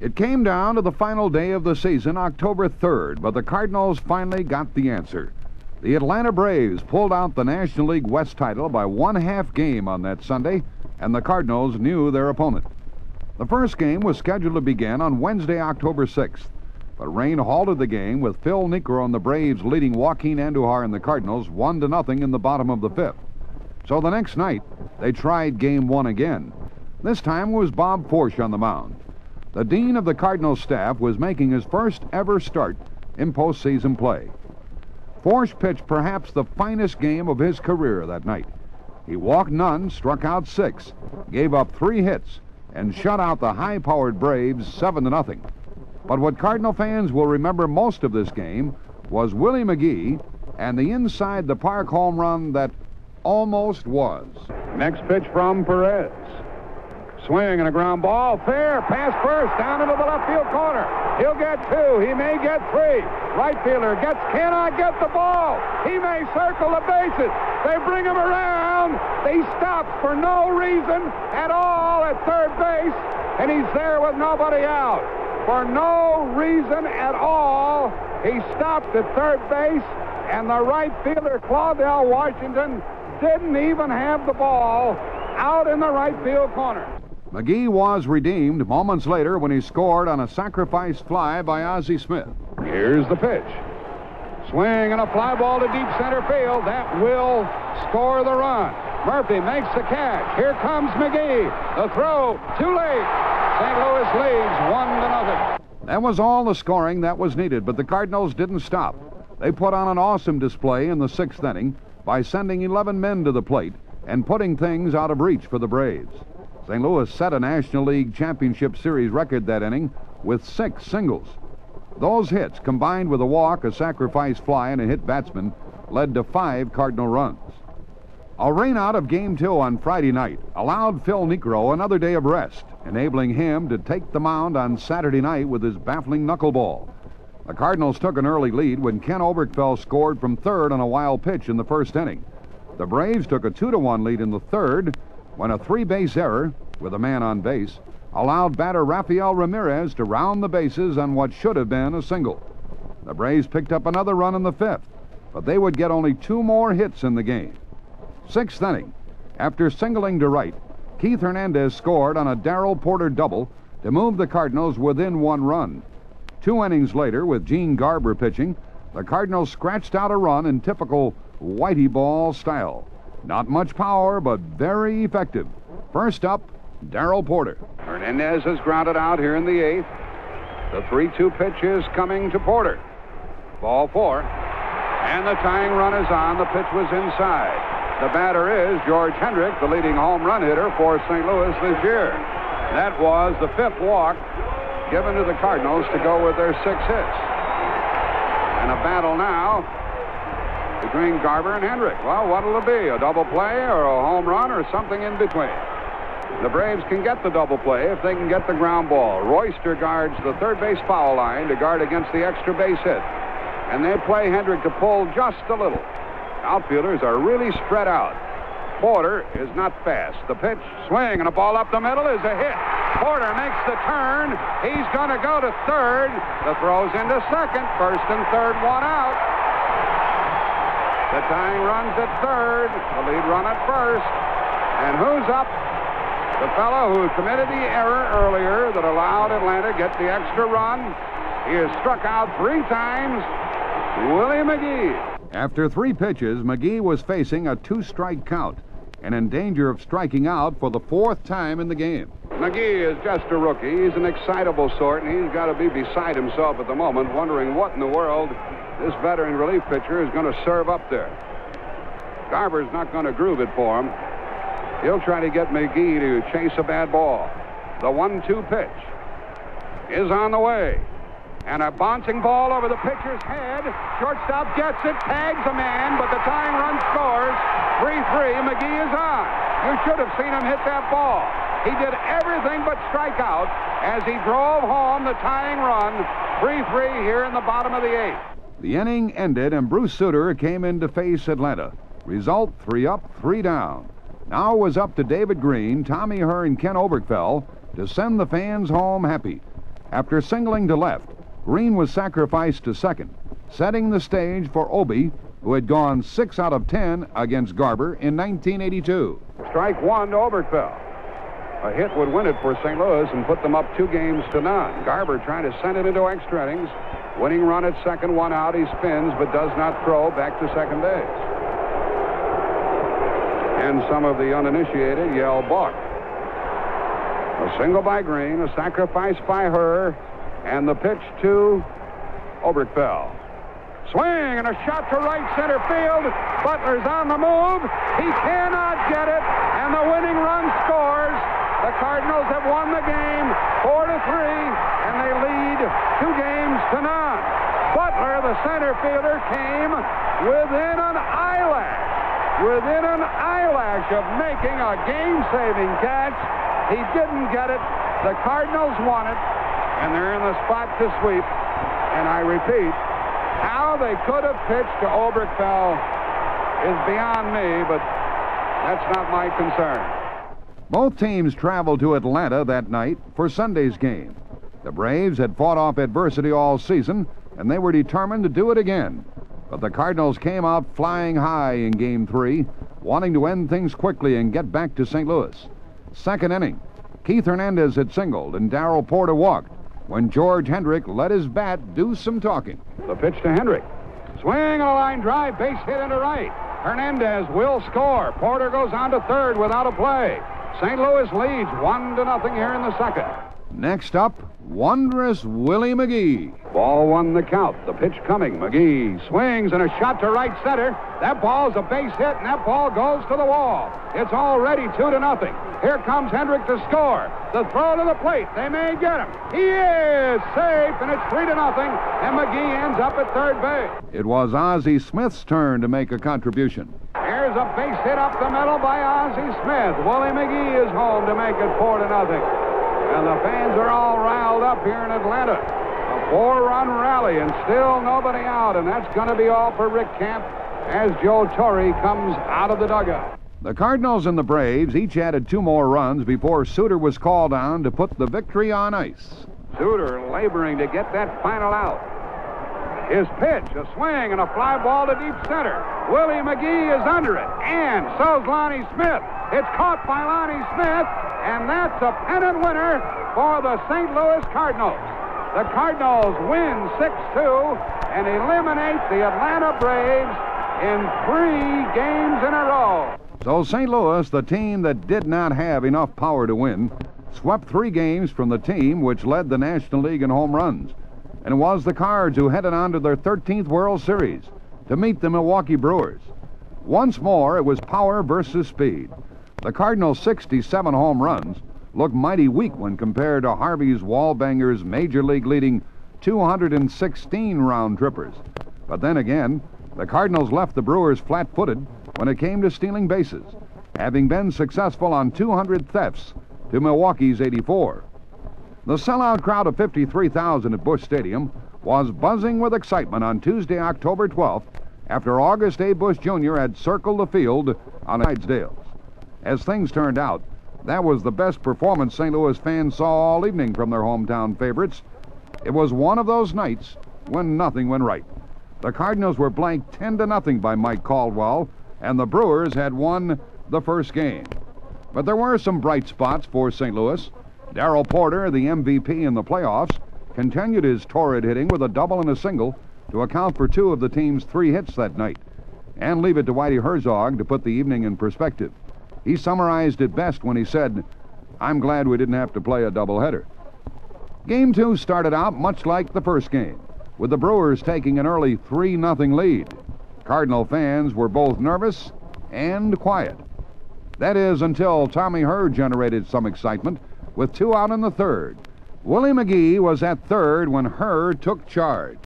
It came down to the final day of the season, October 3rd, but the Cardinals finally got the answer. The Atlanta Braves pulled out the National League West title by one half game on that Sunday, and the Cardinals knew their opponent. The first game was scheduled to begin on Wednesday, October 6th, but rain halted the game with Phil Niekro and the Braves leading Joaquin Andujar and the Cardinals one to nothing in the bottom of the fifth. So the next night, they tried game one again. This time it was Bob Forsch on the mound. The dean of the Cardinals staff was making his first ever start in postseason play. Forsch pitched perhaps the finest game of his career that night. He walked none, struck out six, gave up three hits, and shut out the high-powered Braves seven to nothing. But what Cardinal fans will remember most of this game was Willie McGee and the inside the park home run that almost was. Next pitch from Perez. Swing and a ground ball. Fair. Pass first. Down into the left field corner. He'll get two. He may get three. Right fielder gets, cannot get the ball. He may circle the bases. They bring him around. He stops for no reason at all at third base. And he's there with nobody out. For no reason at all, he stopped at third base. And the right fielder, Claudell Washington, didn't even have the ball out in the right field corner. McGee was redeemed moments later when he scored on a sacrifice fly by Ozzie Smith. Here's the pitch. Swing and a fly ball to deep center field. That will score the run. Murphy makes the catch. Here comes McGee. The throw. Too late. St. Louis leads one to nothing. That was all the scoring that was needed, but the Cardinals didn't stop. They put on an awesome display in the sixth inning by sending 11 men to the plate and putting things out of reach for the Braves. St. Louis set a National League Championship Series record that inning with six singles. Those hits, combined with a walk, a sacrifice fly, and a hit batsman, led to five Cardinal runs. A rainout of Game 2 on Friday night allowed Phil Niekro another day of rest, enabling him to take the mound on Saturday night with his baffling knuckleball. The Cardinals took an early lead when Ken Oberkfell scored from third on a wild pitch in the first inning. The Braves took a 2 to 1 lead in the third when a three base error, with a man on base, allowed batter Rafael Ramirez to round the bases on what should have been a single. The Braves picked up another run in the fifth, but they would get only two more hits in the game. Sixth inning, after singling to right, Keith Hernandez scored on a Darrell Porter double to move the Cardinals within one run. Two innings later, with Gene Garber pitching, the Cardinals scratched out a run in typical Whitey ball style. Not much power, but very effective. First up, Darrell Porter. Hernandez has grounded out here in the eighth. The 3 2 pitch is coming to Porter. Ball four. And the tying run is on. The pitch was inside. The batter is George Hendrick, the leading home run hitter for St. Louis this year. That was the fifth walk given to the Cardinals to go with their six hits. And a battle now between Garber and Hendrick. Well, what'll it be? A double play or a home run or something in between? The Braves can get the double play if they can get the ground ball. Royster guards the third base foul line to guard against the extra base hit. And they play Hendrick to pull just a little. Outfielders are really spread out. Porter is not fast. The pitch, swing, and a ball up the middle is a hit. Porter makes the turn. He's going to go to third. The throw's into second. First and third, one out. The tying runs at third. The lead run at first. And who's up? The fellow who committed the error earlier that allowed Atlanta to get the extra run. He has struck out three times. Willie McGee. After three pitches, McGee was facing a two strike count and in danger of striking out for the fourth time in the game. McGee is just a rookie. He's an excitable sort, and he's got to be beside himself at the moment, wondering what in the world this veteran relief pitcher is going to serve up there. Garber's not going to groove it for him. He'll try to get McGee to chase a bad ball. The one-two pitch is on the way. And a bouncing ball over the pitcher's head. Shortstop gets it, tags a man, but the tying run scores. 3-3, McGee is on. You should have seen him hit that ball. He did everything but strike out as he drove home the tying run. 3-3 here in the bottom of the eighth. The inning ended, and Bruce Sutter came in to face Atlanta. Result three up, three down. Now was up to David Green, Tommy Herr, and Ken Oberkfell to send the fans home happy. After singling to left, Green was sacrificed to second, setting the stage for Obie, who had gone 6 out of 10 against Garber in 1982. Strike one to Oberkfell. A hit would win it for St. Louis and put them up two games to none. Garber trying to send it into extra innings. Winning run at second, one out. He spins but does not throw back to second base. And some of the uninitiated yell balk. A single by Green, a sacrifice by Herr, and the pitch to Oberkfell. Swing and a shot to right center field. Butler's on the move. He cannot get it, and the winning run scores. The Cardinals have won the game four to three, and they lead two Butler, the center fielder, came within an eyelash, within an eyelash of making a game-saving catch. He didn't get it. The Cardinals won it, and they're in the spot to sweep. And I repeat, how they could have pitched to Oberkfell is beyond me, but that's not my concern. Both teams traveled to Atlanta that night for Sunday's game. The Braves had fought off adversity all season, and they were determined to do it again. But the Cardinals came out flying high in Game 3, wanting to end things quickly and get back to St. Louis. Second inning, Keith Hernandez had singled and Darrell Porter walked when George Hendrick let his bat do some talking. The pitch to Hendrick. Swing and a line drive, base hit into right. Hernandez will score. Porter goes on to third without a play. St. Louis leads one to nothing here in the second. Next up, wondrous Willie McGee. Ball one the count. The pitch coming. McGee swings and a shot to right center. That ball's a base hit, and that ball goes to the wall. It's already two to nothing. Here comes Hendrick to score. The throw to the plate. They may get him. He is safe, and it's three to nothing. And McGee ends up at third base. It was Ozzie Smith's turn to make a contribution. Here's a base hit up the middle by Ozzie Smith. Willie McGee is home to make it four to nothing. And the fans are all riled up here in Atlanta. A four-run rally and still nobody out, and that's going to be all for Rick Camp as Joe Torre comes out of the dugout. The Cardinals and the Braves each added two more runs before Sutter was called on to put the victory on ice. Sutter laboring to get that final out. His pitch, a swing, and a fly ball to deep center. Willie McGee is under it, and so's Lonnie Smith. It's caught by Lonnie Smith, and that's a pennant winner for the St. Louis Cardinals. The Cardinals win 6-2 and eliminate the Atlanta Braves in three games in a row. So St. Louis, the team that did not have enough power to win, swept three games from the team which led the National League in home runs. And it was the Cards who headed on to their 13th World Series to meet the Milwaukee Brewers. Once more, it was power versus speed. The Cardinals' 67 home runs looked mighty weak when compared to Harvey's Wallbanger's major league leading 216 round trippers. But then again, the Cardinals left the Brewers flat footed when it came to stealing bases, having been successful on 200 thefts to Milwaukee's 84. The sellout crowd of 53,000 at Busch Stadium was buzzing with excitement on Tuesday, October 12th, after August A. Busch Jr. had circled the field on Clydesdales. As things turned out, that was the best performance St. Louis fans saw all evening from their hometown favorites. It was one of those nights when nothing went right. The Cardinals were blanked 10 to nothing by Mike Caldwell, and the Brewers had won the first game. But there were some bright spots for St. Louis. Darrell Porter, the MVP in the playoffs, continued his torrid hitting with a double and a single to account for two of the team's three hits that night, and leave it to Whitey Herzog to put the evening in perspective. He summarized it best when he said, I'm glad we didn't have to play a doubleheader. Game two started out much like the first game, with the Brewers taking an early 3 0 lead. Cardinal fans were both nervous and quiet. That is, until Tommy Herr generated some excitement with two out in the third. Willie McGee was at third when Herr took charge.